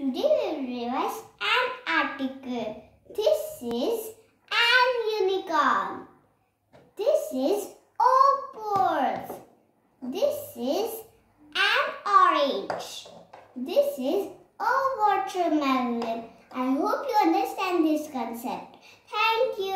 Today we will revise an article. This is an unicorn. This is opals. This is an orange. This is a watermelon. I hope you understand this concept. Thank you.